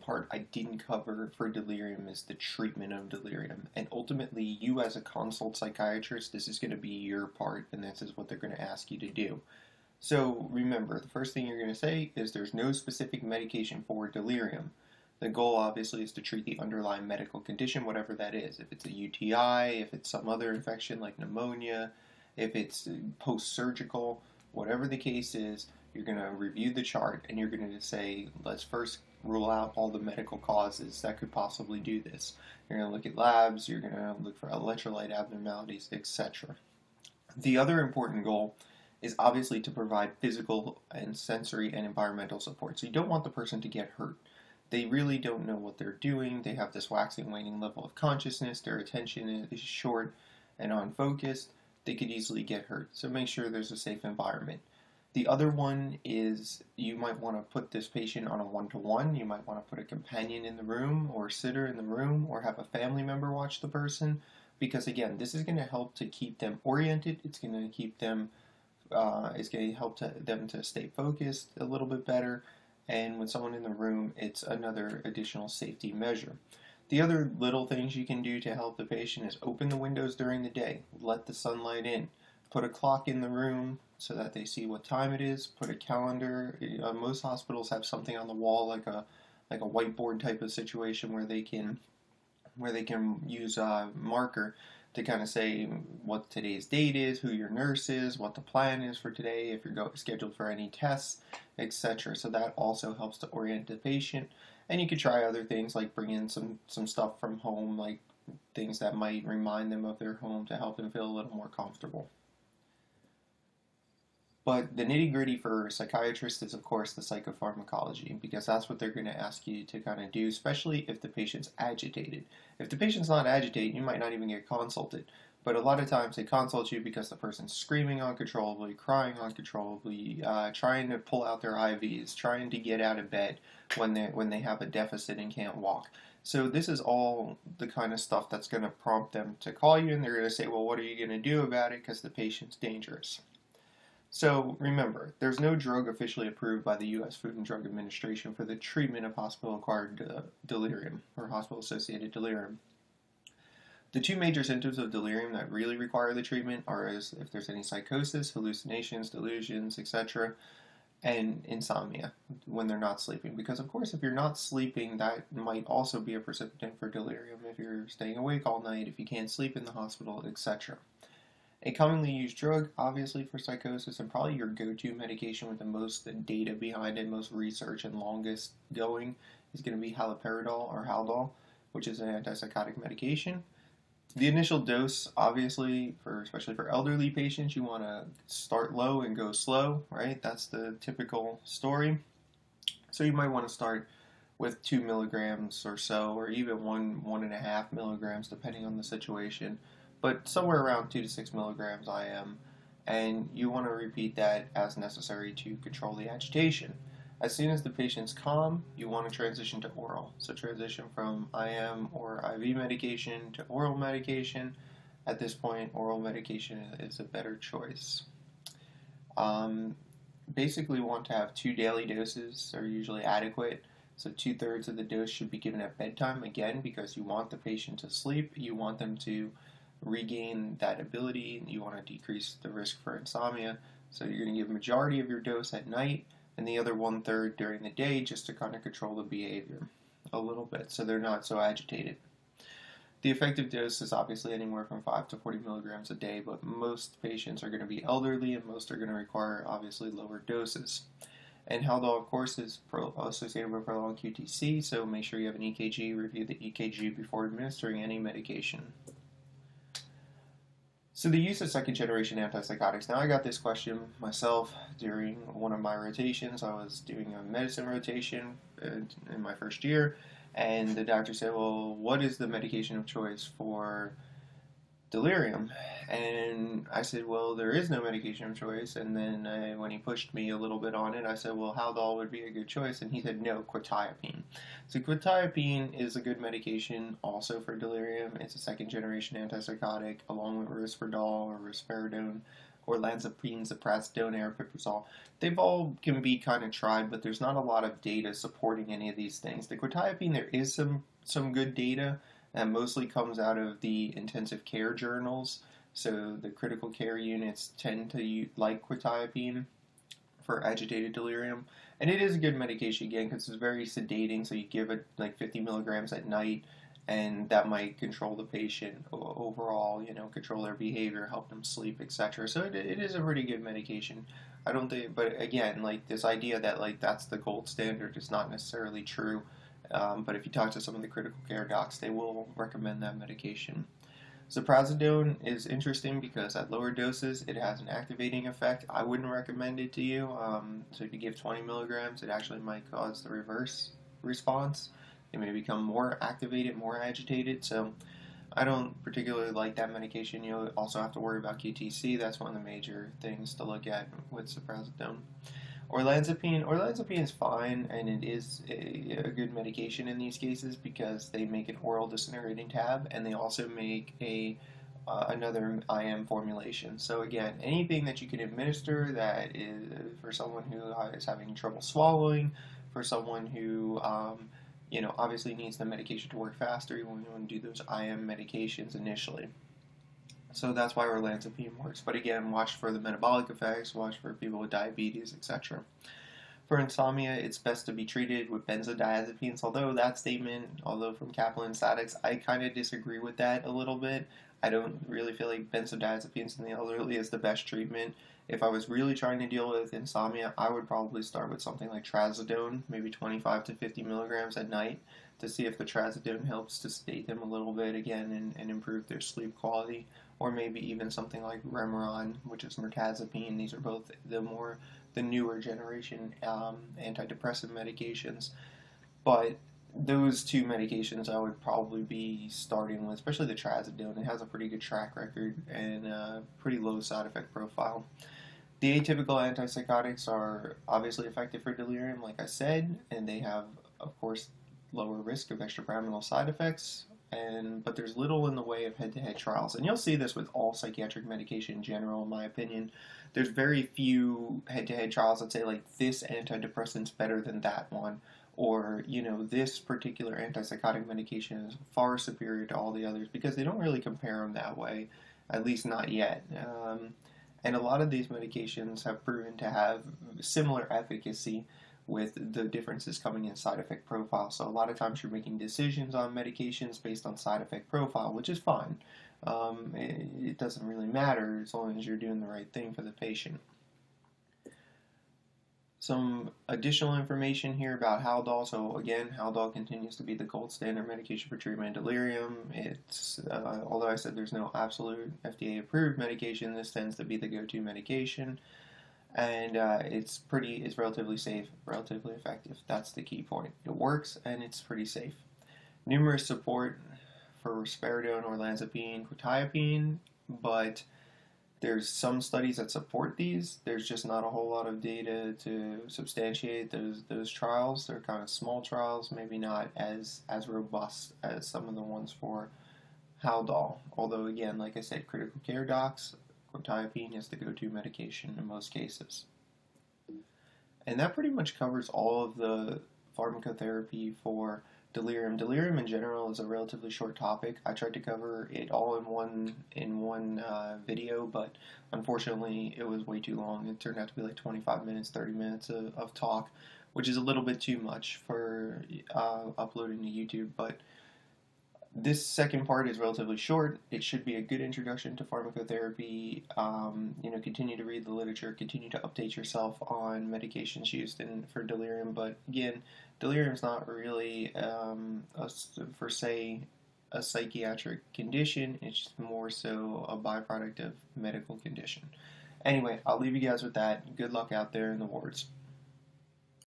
part I didn't cover for delirium is the treatment of delirium. And ultimately, you as a consult psychiatrist, this is going to be your part, and this is what they're going to ask you to do. So remember, the first thing you're going to say is there's no specific medication for delirium. The goal obviously is to treat the underlying medical condition, whatever that is. If it's a UTI, if it's some other infection like pneumonia, if it's uh, post surgical, whatever the case is, you're going to review the chart and you're going to say, let's first rule out all the medical causes that could possibly do this. You're going to look at labs, you're going to look for electrolyte abnormalities, etc. The other important goal is obviously to provide physical and sensory and environmental support. So you don't want the person to get hurt. They really don't know what they're doing. They have this waxing waning level of consciousness. Their attention is short and unfocused. They could easily get hurt. So make sure there's a safe environment. The other one is you might want to put this patient on a one to one. You might want to put a companion in the room or a sitter in the room or have a family member watch the person because, again, this is going to help to keep them oriented. It's going to keep them, uh, it's going to help to, them to stay focused a little bit better. And with someone in the room, it's another additional safety measure. The other little things you can do to help the patient is open the windows during the day, let the sunlight in, put a clock in the room, so that they see what time it is. Put a calendar. Uh, most hospitals have something on the wall like a like a whiteboard type of situation where they can where they can use a marker to kind of say what today's date is, who your nurse is, what the plan is for today, if you're go- scheduled for any tests, etc. So that also helps to orient the patient. And you could try other things like bring in some some stuff from home, like things that might remind them of their home to help them feel a little more comfortable. But the nitty gritty for psychiatrists is, of course, the psychopharmacology, because that's what they're going to ask you to kind of do, especially if the patient's agitated. If the patient's not agitated, you might not even get consulted. But a lot of times they consult you because the person's screaming uncontrollably, crying uncontrollably, uh, trying to pull out their IVs, trying to get out of bed when they when they have a deficit and can't walk. So this is all the kind of stuff that's going to prompt them to call you, and they're going to say, "Well, what are you going to do about it?" Because the patient's dangerous. So remember, there's no drug officially approved by the U.S. Food and Drug Administration for the treatment of hospital-acquired uh, delirium or hospital-associated delirium. The two major symptoms of delirium that really require the treatment are as if there's any psychosis, hallucinations, delusions, etc., and insomnia when they're not sleeping. Because of course, if you're not sleeping, that might also be a precipitant for delirium. If you're staying awake all night, if you can't sleep in the hospital, etc. A commonly used drug, obviously, for psychosis, and probably your go to medication with the most data behind it, most research, and longest going, is going to be haloperidol or Haldol, which is an antipsychotic medication. The initial dose, obviously, for especially for elderly patients, you want to start low and go slow, right? That's the typical story. So you might want to start with two milligrams or so, or even one one and a half milligrams, depending on the situation but somewhere around 2 to 6 milligrams IM, and you want to repeat that as necessary to control the agitation. As soon as the patient's calm, you want to transition to oral. So transition from IM or IV medication to oral medication. At this point, oral medication is a better choice. Um, basically, want to have two daily doses are usually adequate. So two thirds of the dose should be given at bedtime again because you want the patient to sleep. You want them to regain that ability. You want to decrease the risk for insomnia. So you're going to give majority of your dose at night and the other one third during the day just to kind of control the behavior a little bit so they're not so agitated. The effective dose is obviously anywhere from 5 to 40 milligrams a day, but most patients are going to be elderly and most are going to require obviously lower doses. And Haldol, of course, is associated with prolonged QTC, so make sure you have an EKG, review the EKG before administering any medication. So the use of second generation antipsychotics. Now I got this question myself during one of my rotations. I was doing a medicine rotation uh, in my first year, and the doctor said, "Well, what is the medication of choice for delirium?" And I said, "Well, there is no medication of choice." And then I, when he pushed me a little bit on it, I said, "Well, Haldol would be a good choice," and he said, "No, quetiapine." So quetiapine is a good medication also for delirium. It's a second generation antipsychotic along with risperdal or risperidone or olanzapine, ziprasidone, aripiprazole. They've all can be kind of tried, but there's not a lot of data supporting any of these things. The quetiapine, there is some some good data, and mostly comes out of the intensive care journals. So the critical care units tend to like quetiapine for agitated delirium, and it is a good medication again because it's very sedating. So you give it like 50 milligrams at night and that might control the patient overall, you know, control their behavior, help them sleep, etc. So it, it is a pretty good medication. I don't think, but again, like this idea that like that's the gold standard is not necessarily true. Um, but if you talk to some of the critical care docs, they will recommend that medication. Ziprasidone is interesting because at lower doses it has an activating effect. I wouldn't recommend it to you. Um, so if you give 20 milligrams, it actually might cause the reverse response. They may become more activated, more agitated. So I don't particularly like that medication. You also have to worry about QTC. That's one of the major things to look at with ziprasidone. Olanzapine, olanzapine is fine, and it is a, a, good medication in these cases because they make an oral disintegrating tab, and they also make a uh, another IM formulation. So again, anything that you can administer that is for someone who is having trouble swallowing, for someone who um, you know, obviously needs the medication to work faster. You want to do those IM medications initially. So that's why olanzapine works. But again, watch for the metabolic effects, watch for people with diabetes, etc. For insomnia, it's best to be treated with benzodiazepines. Although that statement, although from Kaplan Sadock's, I kind of disagree with that a little bit. I don't really feel like benzodiazepines in the elderly is the best treatment. If I was really trying to deal with insomnia, I would probably start with something like trazodone, maybe 25 to 50 milligrams at night, to see if the trazodone helps to sedate them a little bit again and, and improve their sleep quality. Or maybe even something like Remeron, which is mirtazapine. These are both the more the newer generation um, antidepressant medications. But those two medications I would probably be starting with, especially the trazodone. It has a pretty good track record and a pretty low side effect profile. The atypical antipsychotics are obviously effective for delirium, like I said, and they have, of course, lower risk of extrapyramidal side effects. And but there's little in the way of head-to-head trials, and you'll see this with all psychiatric medication in general, in my opinion. There's very few head-to-head trials that say like this antidepressant's better than that one, or you know this particular antipsychotic medication is far superior to all the others because they don't really compare them that way, at least not yet. Um, and a lot of these medications have proven to have similar efficacy with the differences coming in side effect profile. So a lot of times you're making decisions on medications based on side effect profile, which is fine. Um, it, it doesn't really matter as long as you're doing the right thing for the patient. Some additional information here about Haldol. So again, Haldol continues to be the gold standard medication for treatment of delirium. It's uh, although I said there's no absolute FDA-approved medication, this tends to be the go-to medication, and uh, it's pretty, it's relatively safe, relatively effective. That's the key point. It works and it's pretty safe. Numerous support for risperidone or olanzapine, quetiapine, but there's some studies that support these. There's just not a whole lot of data to substantiate those those trials. They're kind of small trials, maybe not as as robust as some of the ones for Haldol. Although again, like I said, critical care docs, quetiapine is the go-to medication in most cases. And that pretty much covers all of the pharmacotherapy for delirium. Delirium in general is a relatively short topic. I tried to cover it all in one in one uh, video, but unfortunately it was way too long. It turned out to be like 25 minutes, 30 minutes of, of talk, which is a little bit too much for uh, uploading to YouTube. But this second part is relatively short. It should be a good introduction to pharmacotherapy. Um, you know, continue to read the literature, continue to update yourself on medications used in for delirium. But again, delirium is not really um, a, for say a psychiatric condition. It's more so a byproduct of medical condition. Anyway, I'll leave you guys with that. Good luck out there in the wards.